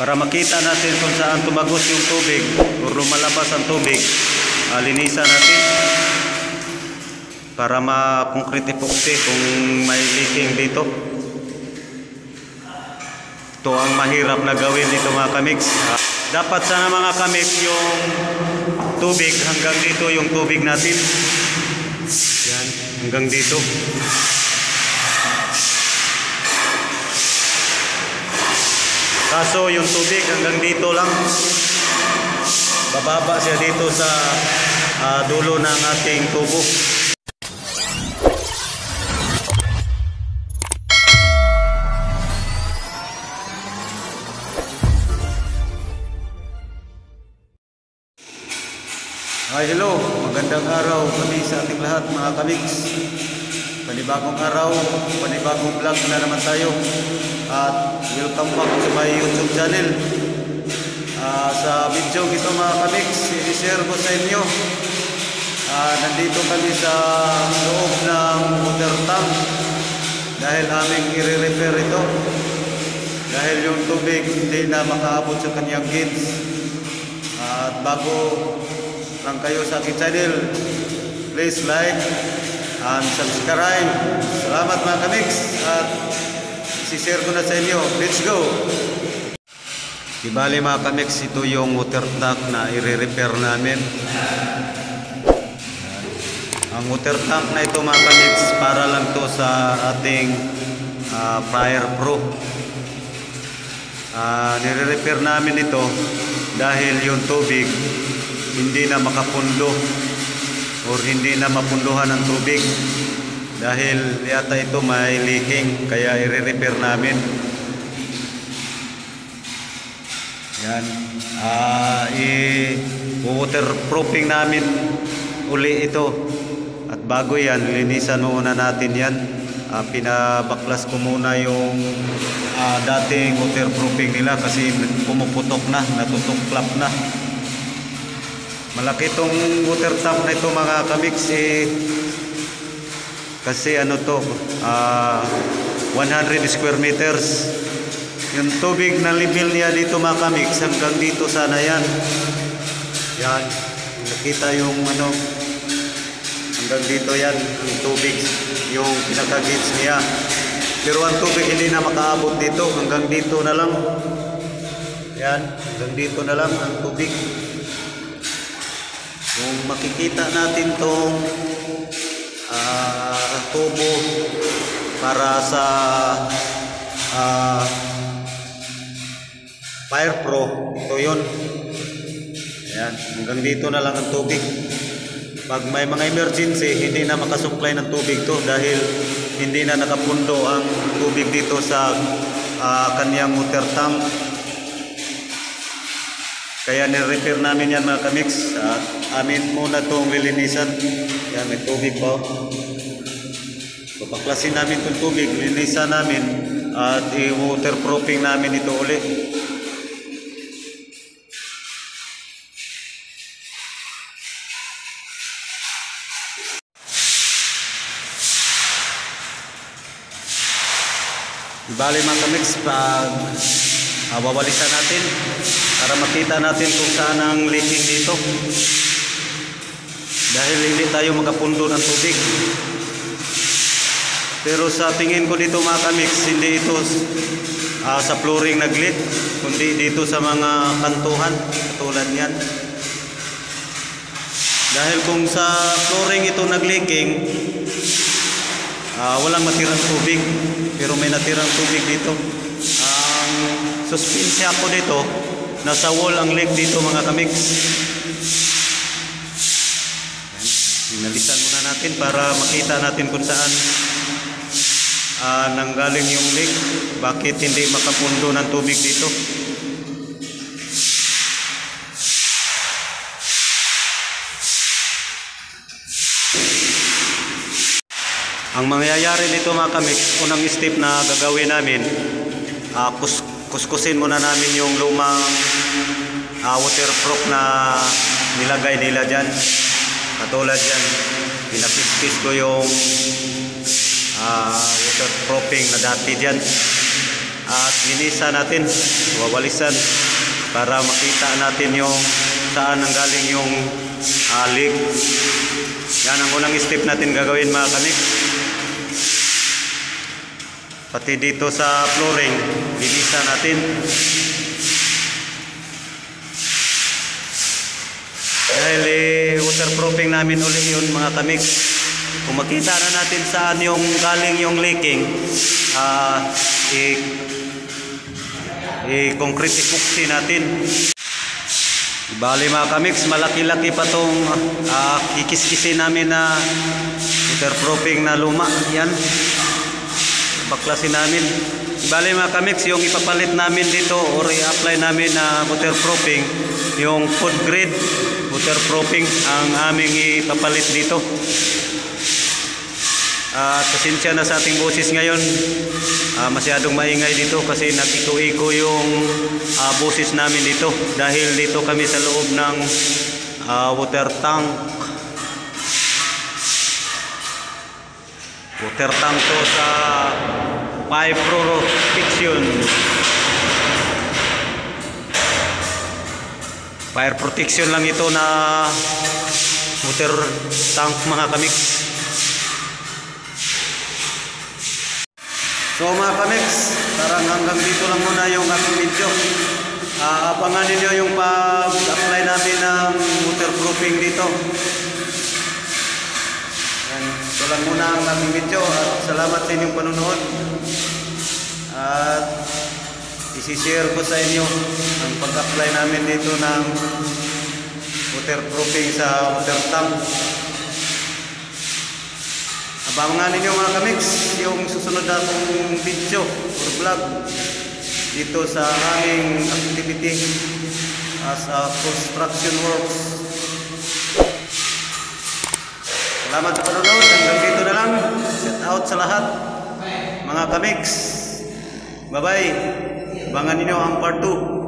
Para makita natin kung saan tumagos yung tubig o lumalabas ang tubig, ah, linisan natin para makonkrete pukti kung may leaking dito. Ito ang mahirap na gawin dito mga kamix. Dapat sana mga kamix yung tubig hanggang dito yung tubig natin. Yan, hanggang dito. Kaso yung tubig hanggang dito lang. Bababa siya dito sa ah, dulo ng ating tubo. Hi, hello. Magandang araw kami sa ating lahat mga kamiks. Panibagong araw, panibagong vlog na naman tayo. At welcome back to my YouTube channel. Ah, sa video ito mga kamiks, i-share ko sa inyo. Ah, nandito kami sa loob ng water tank dahil aming i-repair ito. Dahil yung tubig hindi na makaabot sa kanyang gauge. At bago lang kayo sa aking channel, please like and subscribe. Salamat mga kamiks at sishare ko na sa inyo. Let's go! Di bali mga kamiks, ito yung water tank na i-repair namin. Ang water tank na ito mga kamiks, para lang to sa ating ah, Fire Pro. Ah, nire-repair namin ito dahil yung tubig hindi na makapundo or hindi na mapunduhan ng tubig. Dahil yata ito may leaking kaya i-repair namin. Yan. Ah i-waterproofing namin uli ito. At bago yan linisan muna natin yan. Ah, pinabaklas ko muna yung ah, dating waterproofing nila kasi pumuputok na natutuklap na Malaki tong water tap na ito mga kamix eh, kasi ano to ah 100 square meters. Yung tubig na level niya dito mga kamix hanggang dito sana yan. Yan. Nakita yung ano hanggang dito yan yung tubig yung pinaka-gauge niya. Pero ang tubig hindi na makaabot dito hanggang dito na lang. Yan hanggang dito na lang ang tubig kung makikita natin tong ah, tubo para sa ah, Fire Pro, ito yun. Ayan, hanggang dito na lang ang tubig. Pag may mga emergency, hindi na makasupply ng tubig to dahil hindi na nakapundo ang tubig dito sa ah, kanyang water tank. Kaya ni-repair namin yan mga kamix. At amin muna itong lilinisan. Yan, may tubig pa. Papaklasin namin itong tubig, linisan namin at i-waterproofing namin ito uli. Bali mga kamix, pag uh, wawalisan natin para makita natin kung saan ang leaking dito. Dahil hindi tayo makapundo ng tubig. Pero sa tingin ko dito mga kamix, hindi ito ah, sa flooring nag-leak, kundi dito sa mga kantuhan, katulad yan. Dahil kung sa flooring ito nag-leaking, ah, walang matirang tubig, pero may natirang tubig dito. Suspense ako dito, nasa wall ang leak dito mga kamix. Inalisan muna natin para makita natin kung saan ah, nanggaling yung leak. Bakit hindi makapundo ng tubig dito. Ang mangyayari nito mga kamix, unang step na gagawin namin, ah, kus kuskusin muna namin yung lumang ah, waterproof na nilagay nila dyan. Katulad dyan, pinapispis ko yung ah, waterproofing na dati dyan. at linisan natin, wawalisan para makita natin yung saan ang galing yung ah, leak. Yan ang unang step natin gagawin mga kamix. Pati dito sa flooring, linisan natin. Dahil eh, waterproofing namin uli yun mga kamix. Kung makita na natin saan yung galing yung leaking, i, i-concrete epoxy natin. Bali mga kamix, malaki-laki pa tong ah, kikis-kisin namin na waterproofing na luma. Yan. Baklasin namin. Bali mga kamix, yung ipapalit namin dito or i-apply namin na waterproofing, yung food grade waterproofing ang aming ipapalit dito. At pasensya na sa ating boses ngayon. Ah, masyadong maingay dito kasi nag-iko-iko yung ah, boses namin dito dahil dito kami sa loob ng ah, water tank. Water tank to sa protection. Fire protection lang ito na water tank mga kamix. So mga kamix, parang hanggang dito lang muna yung aking video. Ah, abangan ninyo yung pag-apply namin ng waterproofing dito. Lang muna ang aking video at salamat sa inyong panonood. At isi-share ko sa inyo ang pag-apply namin dito ng waterproofing sa water tank. Abangan ninyo mga kamix yung susunod na akong video or vlog dito sa aming activity as a construction works. Salamat sa panonood. Hanggang dito na lang. Set out sa lahat. Mga kamix. Bye-bye. Abangan ninyo ang part 2.